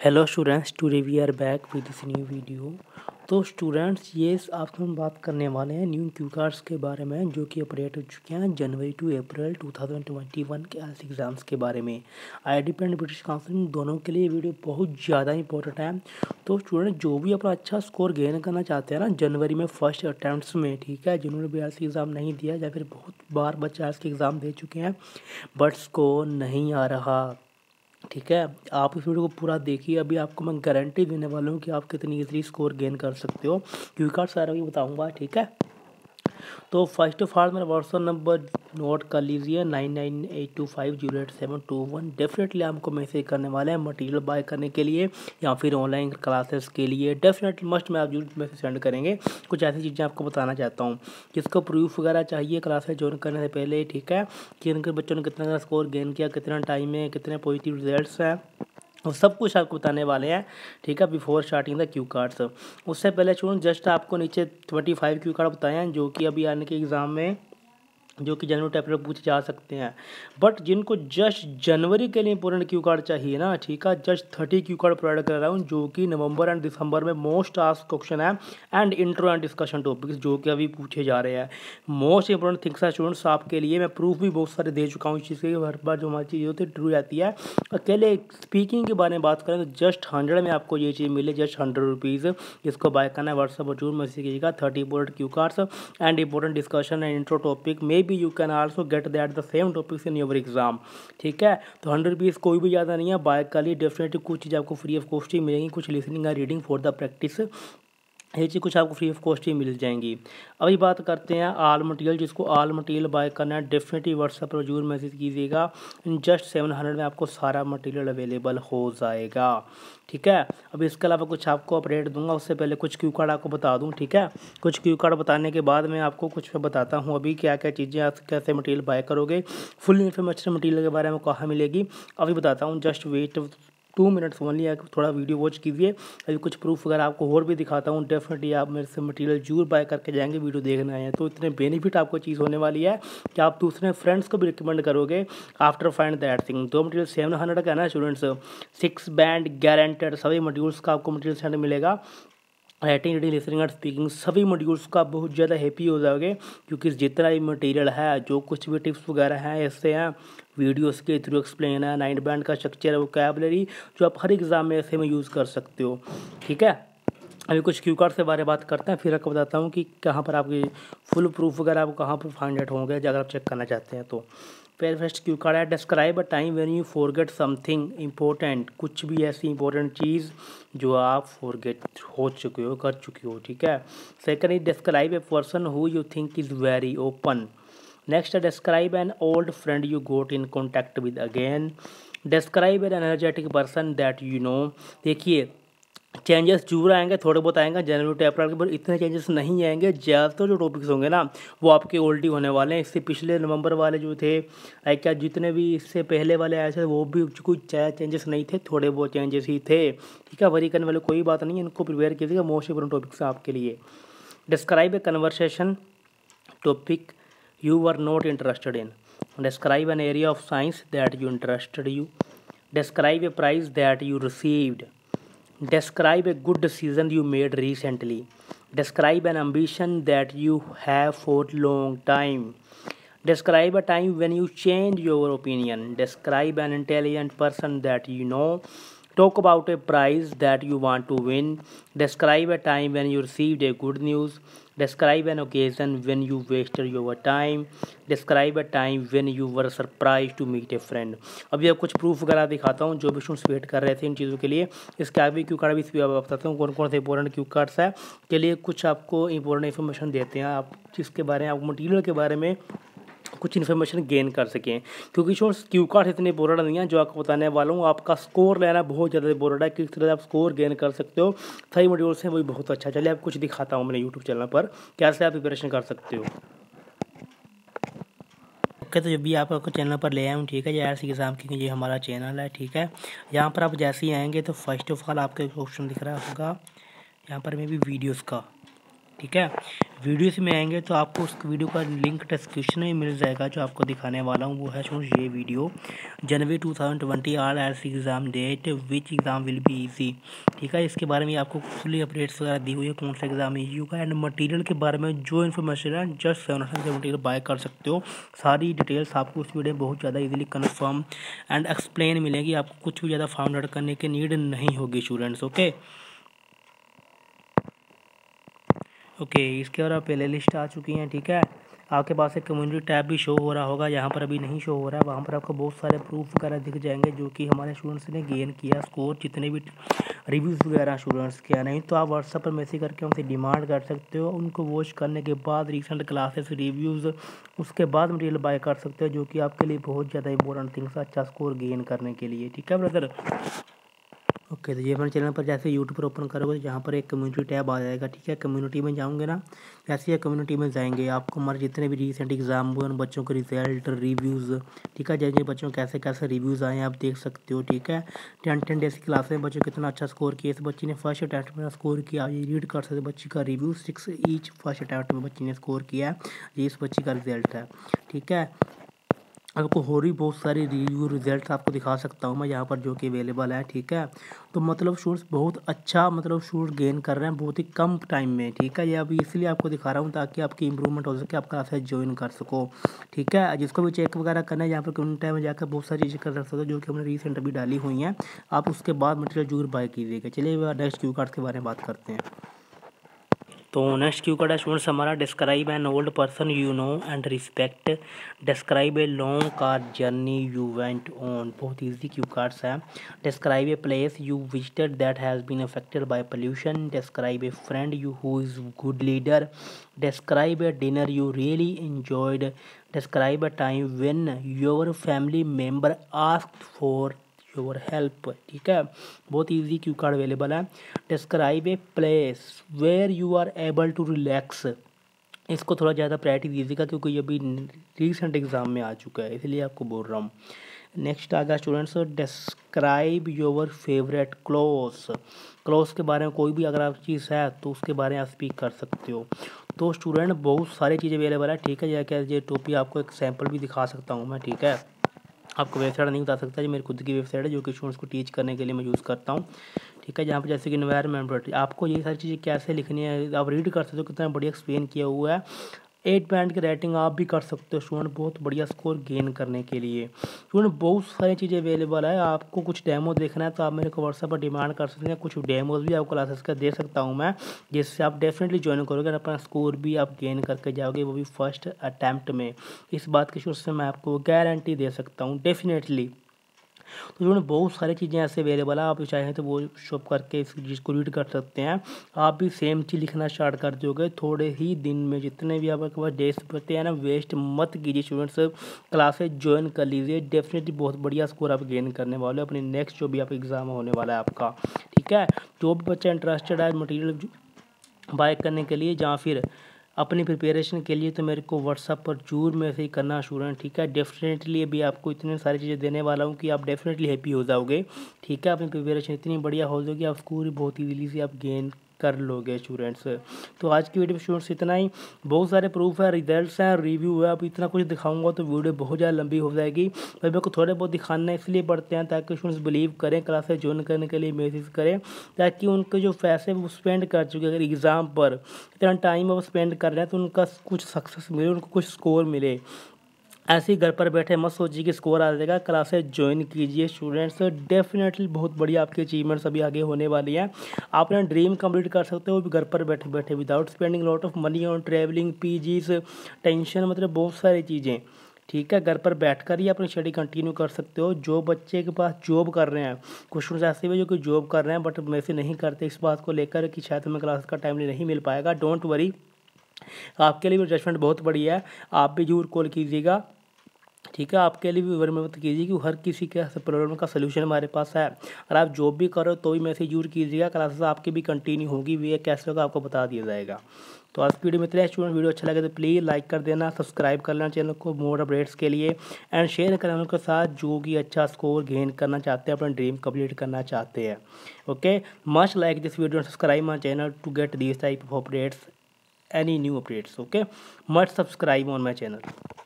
Hello students today we are back with this new video तो students ये आज हम बात करने वाले हैं न्यू क्यू कार्ड्स के बारे में, जो कि अपडेट हो चुके हैं जनवरी टू अप्रैल 2021 के एल्स एग्ज़ाम्स के बारे में। I D and British Council दोनों के लिए वीडियो बहुत ज़्यादा इंपॉर्टेंट है। तो स्टूडेंट जो भी अपना अच्छा स्कोर गेन करना चाहते हैं ना जनवरी में फ़र्स्ट अटैम्प्ट में, ठीक है, जिन्होंने भी एल्स एग्ज़ाम नहीं दिया, या फिर बहुत बार बच्चे एल्स के एग्ज़ाम दे चुके हैं बट स्कोर नहीं आ रहा। ठीक है? आप इस वीडियो को पूरा देखिए। अभी आपको मैं गारंटी देने वाला हूँ कि आप कितनी इजीली स्कोर गेन कर सकते हो। क्यू कार्ड सारा भी बताऊँगा, ठीक है? तो फ़र्स्ट ऑफ़ ऑल मेरा व्हाट्सअप नंबर नोट कर लीजिए nine nine eight two five zero eight seven two one definitely आपको मैसेज करने वाले हैं मटेरियल बाय करने के लिए या फिर ऑनलाइन क्लासेस के लिए। डेफिनेटली मस्ट में आप ज़रूर मैसेज सेंड करेंगे। कुछ ऐसी चीज़ें आपको बताना चाहता हूँ। किसको प्रूफ वगैरह चाहिए क्लासेस ज्वाइन करने से पहले, ठीक है? कि उनके बच्चों ने कितना स्कोर गेन किया, कितना टाइम है कितने पॉजिटिव रिज़ल्ट हैं और सब कुछ आपको बताने वाले हैं, ठीक है? Before starting the cue cards उससे पहले छोड़ जस्ट आपको नीचे ट्वेंटी फाइव क्यू कार्ड बताए हैं, जो कि अभी आने के एग्ज़ाम में जो कि जनवरी टाइप में पूछे जा सकते हैं। बट जिनको जस्ट जनवरी के लिए इंपॉर्टेंट क्यू कार्ड चाहिए ना, ठीक है? Just thirty cue card provide कर रहा हूँ, जो कि नवंबर एंड दिसंबर में मोस्ट आस्क क्वेश्चन है and intro and discussion topics जो कि अभी पूछे जा रहे हैं। मोस्ट इंपॉर्टेंट थिंग्स है स्टूडेंट्स आपके लिए मैं प्रूफ भी बहुत सारे दे चुका हूँ इस चीज़ के हर बार जो हमारी चीज़ होती है ट्रू जाती है। अकेले स्पीकिंग के बारे में बात करें तो जस्ट हंड्रेड में आपको ये चीज़ मिले जस्ट हंड्रेड रुपीज़ इसको बाय करना है व्हाट्सअप और ज़रूर मैसेज कीजिएगा। Thirty important cue cards and important discussion and intro topic may be you can also get that the same topics in your exam ठीक है? तो हंड्रेड रुपीज़ कोई भी ज़्यादा नहीं है। बाइक का लिए डेफिनेटली कुछ चीज़ आपको फ्री ऑफ़ कॉस्ट ही मिलेंगी। कुछ लिसनिंग या रीडिंग फॉर द प्रैक्टिस ये चीज़ कुछ आपको फ्री ऑफ़ कॉस्ट ही मिल जाएँगी। अभी बात करते हैं आल मटेरियल, जिसको आल मटेरियल बाय करना है डेफिनेटली व्हाट्सएप पर ज़रूर मैसेज कीजिएगा। जस्ट सेवन हंड्रेड में आपको सारा मटेरियल अवेलेबल हो जाएगा। ठीक है? अब इसके अलावा कुछ आपको अपडेट दूँगा, उससे पहले कुछ क्यू कार्ड आपको बता दूँ, ठीक है? कुछ क्यू कार्ड बताने के बाद मैं आपको कुछ बताता हूँ अभी क्या क्या चीज़ें आप कैसे मटेरियल बाय करोगे। फुल इन्फॉर्मेशन मटेरियल के बारे में कहाँ मिलेगी? अभी बताता हूँ just wait two minutes only आप थोड़ा वीडियो वॉच कीजिए। अभी कुछ प्रूफ वगैरह आपको और भी दिखाता हूँ डेफिनेटली आप मेरे से मटेरियल ज़रूर बाय करके जाएँगे वीडियो देखने आए हैं। तो इतने बेनिफिट आपको चीज़ होने वाली है कि आप दूसरे फ्रेंड्स को भी रिकमेंड करोगे आफ्टर फाइंड दैट थिंग दो मटीरियल सेवन हंड्रेड का है ना स्टूडेंट्स सिक्स बैंड गारंटेड सभी मटेरियल्स का आपको मटीरियल सेंड मिलेगा। राइटिंग रीडिंग लिसनिंग और स्पीकिंग सभी मॉड्यूल्स का बहुत ज़्यादा हैप्पी हो जाओगे, क्योंकि जितना भी मटेरियल है, जो कुछ भी टिप्स वगैरह हैं, ऐसे हैं वीडियोस के थ्रू एक्सप्लेन है नाइट बैंड का स्ट्रक्चर है वो कैबलरी जो आप हर एग्ज़ाम में ऐसे में यूज़ कर सकते हो, ठीक है? अभी कुछ क्यू कार्ड से बारे बात करते हैं, फिर आपको बताता हूँ कि कहाँ पर आपकी फुल प्रूफ वगैरह आपको कहाँ पर फाइंड आउट होंगे, अगर आप चेक करना चाहते हैं तो। पहले फ़र्स्ट क्यू कार्ड है describe a time when you forget something important कुछ भी ऐसी इंपॉर्टेंट चीज़ जो आप फॉरगेट हो चुके हो, कर चुके हो, ठीक है? Second is describe a person who you think is very open next describe an old friend you got in contact with again describe an energetic person that you know देखिए चेंजेस ज़रूर आएँगे, थोड़े बहुत आएँगे जनवरी टू अप्रैल के पर इतने changes नहीं आएँगे। ज़्यादातर जो टॉपिक्स होंगे ना, वो आपके ओल्ड ही होने वाले हैं। इससे पिछले नवंबर वाले जो थे लाइक क्या जितने भी इससे पहले वाले आए थे, वो भी कुछ चेंजेस नहीं थे, थोड़े बहुत चेंजेस ही थे। ठीक है वरी करने वाले कोई बात नहीं इनको प्रिपेयर कीजिएगा मोस्ट इंपोर्टेंट टॉपिक्स आपके लिए। Describe a conversation topic you are not interested in describe an area of science that you interested you describe a prize that you received. Describe a good decision you made recently. Describe an ambition that you have for long time. Describe a time when you changed your opinion. Describe an intelligent person that you know. Talk about a prize that you want to win. Describe a time when you received a good news. Describe an occasion when you wasted your time. Describe a time when you were surprised to meet a friend. अभी आप कुछ proof वगैरह दिखाता हूँ, जो भी students wait कर रहे थे इन चीज़ों के लिए इसके आगे क्यू कार्ड भी इसमें बताता हूँ कौन कौन से इंपॉर्टेंट क्यू कार्ड्स है के लिए कुछ आपको इंपॉर्टेंट इन्फॉर्मेशन देते हैं आप जिसके बारे में, आप मटीरियल के बारे में कुछ इन्फॉर्मेशन गेन कर सकें। क्योंकि शोर्स क्यू कार्ड इतने बोर्ड नहीं है, जो आपको बताने वाला हूँ, आपका स्कोर लेना बहुत ज़्यादा बोर्ड है। किस तरह से आप स्कोर गेन कर सकते हो, सही मॉड्यूल्स हैं वही बहुत अच्छा। चले आप कुछ दिखाता हूँ मैंने यूट्यूब चैनल पर, कैसे आप प्रिपरेशन कर सकते हो। ओके तो जब भी आप आपको चैनल पर ले आए हूँ, ठीक है यार सी एग्ज़ाम की ये हमारा चैनल है, ठीक है। यहाँ पर आप जैसे ही आएँगे तो फ़र्स्ट ऑफ़ ऑल आपका ऑप्शन दिख रहा होगा, यहाँ पर मे भी वीडियोज़ का। ठीक है? वीडियो में आएँगे तो आपको उस वीडियो का लिंक डिस्क्रिप्शन में मिल जाएगा जो आपको दिखाने वाला हूँ। वो है सुन, ये video January two thousand twenty R S exam date which exam will be easy ठीक है? इसके बारे में आपको फुली अपडेट्स वगैरह दी हुई है कौन सा एग्ज़ाम ईजी होगा। एंड मटीरियल के बारे में जो इन्फॉर्मेशन है जस्ट सेवन हंड्रेड से मटीरियल बाय कर सकते हो। सारी डिटेल्स आपको उस वीडियो में बहुत ज़्यादा ईजिली कन्फर्म एंड एक्सप्लेन मिलेगी। आपको कुछ भी ज़्यादा फाउंड आउट करने की नीड नहीं होगी स्टूडेंट्स ओके ओके, इसके और प्ले लिस्ट आ चुकी हैं, ठीक है? आपके पास एक कम्युनिटी टैब भी शो हो रहा होगा, यहाँ पर अभी नहीं शो हो रहा है वहाँ पर आपको बहुत सारे प्रूफ वगैरह दिख जाएँगे, जो कि हमारे स्टूडेंट्स ने गेन किया स्कोर जितने भी रिव्यूज़ वगैरह स्टूडेंट्स के नहीं तो आप व्हाट्सएप पर मैसेज करके उनसे डिमांड कर सकते हो, उनको वॉच करने के बाद रिसेंट क्लासेस रिव्यूज़ उसके बाद मटेरियल बाय कर सकते हो, जो कि आपके लिए बहुत ज़्यादा इंपॉर्टेंट थिंग्स अच्छा स्कोर गेन करने के लिए, ठीक है ब्रदर ओके तो ये अपने चैनल पर जैसे यूट्यूब पर ओपन करोगे तो यहाँ पर एक कम्युनिटी टैब आ जाएगा, ठीक है? कम्युनिटी में जाऊँगे ना, जैसे ये कम्युनिटी में जाएँगे, आपको हमारे जितने भी रिसेंट एग्ज़ाम हुए, उन बच्चों के रिज़ल्ट रिव्यूज़ ठीक है? जैसे बच्चों कैसे कैसे रिव्यूज़ आए हैं, आप देख सकते हो, ठीक है? टेन टेन डेज़ की क्लास में बच्चों कितना अच्छा स्कोर किया, इस बच्ची ने फ़र्स्ट अटैम्प्ट में स्कोर किया ये रीड कर सकते बच्ची का review six each first attempt में बच्ची ने स्कोर किया है, ये इस बच्ची का रिज़ल्ट है, ठीक है? आपको और भी बहुत सारी रिव्यू रिज़ल्ट आपको दिखा सकता हूँ मैं यहाँ पर जो कि अवेलेबल है, ठीक है? तो मतलब शूट्स बहुत अच्छा मतलब शूट गेन कर रहे हैं बहुत ही कम टाइम में, ठीक है? ये अभी इसलिए आपको दिखा रहा हूँ ताकि आपकी इंप्रूवमेंट हो सके आप क्लासेज ज्वाइन कर सको, ठीक है? जिसको भी चेक वगैरह करना है, यहाँ पर कम्युनिटी टाइम में जाकर बहुत सारी चीज़ें कर सकते हो जो कि हमने रिसेंट अभी डाली हुई हैं। आप उसके बाद मटेरियल ज़रूर बाय कीजिएगा। चलिए नेक्स्ट क्यू कार्ड के बारे में बात करते हैं। तो नेक्स्ट क्यू है स्टूडेंट्स हमारा describe an old person you know and respect describe a long car journey you went on बहुत इजी क्यू कार्ड्स हैं describe a place you visited that has been affected by pollution describe a friend you who is good leader describe a dinner you really enjoyed describe a time when your family member asked for your help ठीक है? बहुत easy Q card available है। Describe a place where you are able to relax इसको थोड़ा ज़्यादा priority दीजिएगा क्योंकि ये अभी रिसेंट एग्ज़ाम में आ चुका है, इसलिए आपको बोल रहा हूँ। नेक्स्ट आ गया students describe your favourite clothes clothes के बारे में कोई भी अगर आप चीज़ है तो उसके बारे में आप स्पीक कर सकते हो। तो स्टूडेंट बहुत सारी चीज़ें अवेलेबल है, ठीक है? जैसे ये टोपी आपको एक सैंपल भी दिखा सकता हूँ मैं, ठीक है? आपको वेबसाइट नहीं बता सकता जी, मेरी खुद की वेबसाइट है जो कि स्टूडेंट्स को टीच करने के लिए मैं यूज़ करता हूँ। ठीक है जहाँ पर जैसे कि इन्वायरमेंट आपको ये सारी चीज़ें कैसे लिखनी है, आप रीड कर सकते हो, कितना बढ़िया एक्सप्लेन किया हुआ है। एट बैंड की रेटिंग आप भी कर सकते हो स्टूडेंट, बहुत बढ़िया स्कोर गेन करने के लिए। स्टूडेंट, बहुत सारी चीज़ें अवेलेबल है। आपको कुछ डेमो देखना है तो आप मेरे को व्हाट्सएप पर डिमांड कर सकते हैं। कुछ डेमोज भी आपको क्लासेस का दे सकता हूँ मैं, जिससे आप डेफिनेटली ज्वाइन करोगे अपना स्कोर भी आप गेन करके जाओगे वो भी फ़र्स्ट अटैम्प्ट में। इस बात के शुरू से मैं आपको गारंटी दे सकता हूँ डेफिनेटली तो जो बहुत सारी चीज़ें ऐसे अवेलेबल है, आप चाहें तो वो शॉप करके इस चीज़ को रीड कर सकते हैं। आप भी सेम चीज़ लिखना स्टार्ट कर दोगे। थोड़े ही दिन में जितने भी आपके पास डेज़ बचते हैं ना वेस्ट मत कीजिए स्टूडेंट्स क्लासेज ज्वाइन कर लीजिए। डेफिनेटली बहुत बढ़िया स्कोर आप गेन करने वाले अपने नेक्स्ट जो भी आप एग्ज़ाम होने वाला है आपका। ठीक है? जो भी बच्चा इंटरेस्टेड है मटीरियल बाय करने के लिए, या फिर अपनी प्रिपेरेशन के लिए तो मेरे को व्हाट्सअप पर जूर मैसेज करना स्टूडेंट ठीक है? डेफिनेटली अभी आपको इतने सारी चीज़ें देने वाला हूँ कि आप डेफिनेटली हैप्पी हो जाओगे, ठीक है? अपनी प्रिपेरेशन इतनी बढ़िया हो जाएगी आप स्कूल बहुत ईजीली से आप गेन कर लोगे स्टूडेंट्स तो आज की वीडियो में स्टूडेंट्स इतना ही। बहुत सारे प्रूफ है रिजल्ट्स हैं रिव्यू है। अब इतना कुछ दिखाऊँगा तो वीडियो बहुत ज़्यादा लंबी हो जाएगी। भाई मेरे को थोड़े बहुत दिखाना इसलिए पढ़ते हैं ताकि स्टूडेंट्स बिलीव करें क्लासेस ज्वाइन करने के लिए मैसेज करें। ताकि उनके जो पैसे वो स्पेंड कर चुके अगर एग्ज़ाम पर, इतना टाइम वो स्पेंड कर रहे हैं तो उनका कुछ सक्सेस मिले, उनको कुछ स्कोर मिले। ऐसे ही घर पर बैठे मत सोचिए कि स्कोर आ जाएगा। क्लासेस ज्वाइन कीजिए। स्टूडेंट्स डेफिनेटली बहुत बढ़िया आपकी अचीवमेंट्स अभी आगे होने वाली हैं। आप अपना ड्रीम कंप्लीट कर सकते हो घर पर बैठे बैठे। Without spending lot of money on travelling PGs tension मतलब बहुत सारी चीज़ें। ठीक है, घर पर बैठकर ही अपनी स्टडी कंटिन्यू कर सकते हो। जो बच्चे के पास जॉब कर रहे हैं। कुछ स्टूडेंट्स ऐसे भी जो कि जॉब कर रहे हैं बट वैसे नहीं करते। इस बात को लेकर कि शायद हमें क्लास का टाइम नहीं मिल पाएगा। डोंट वरी आपके लिए भी एडजस्टमेंट बहुत बढ़िया है। आप भी ज़रूर कॉल कीजिएगा। ठीक है, आपके लिए भी मत कीजिए कि हर किसी के प्रॉब्लम का सलूशन हमारे पास है। अगर आप जॉब भी करो तो भी मैसेज यूज़ कीजिएगा क्लासेस आपकी भी कंटिन्यू होगी, वे कैसे होगा आपको बता दिया जाएगा। तो आज की वीडियो में इतना स्टूडेंट वीडियो अच्छा लगे तो प्लीज़ लाइक कर देना सब्सक्राइब कर लेना चैनल को मोर अपडेट्स के लिए एंड शेयर करना उनके साथ जो कि अच्छा स्कोर गेन करना चाहते हैं, अपना ड्रीम कंप्लीट करना चाहते हैं। Okay must like this video subscribe my channel to get this type of updates any new updates okay must subscribe on my channel.